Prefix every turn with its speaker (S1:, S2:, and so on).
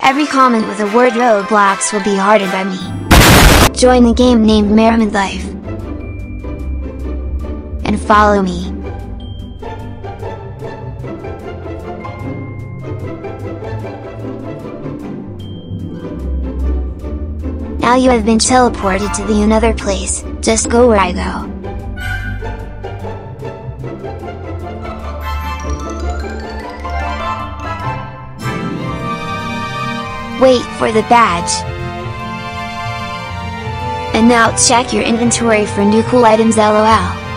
S1: Every comment with a word Roblox will be hearted by me. Join the game named Merriment Life. And follow me. Now you have been teleported to the another place, just go where I go. Wait for the badge. And now check your inventory for new cool items lol.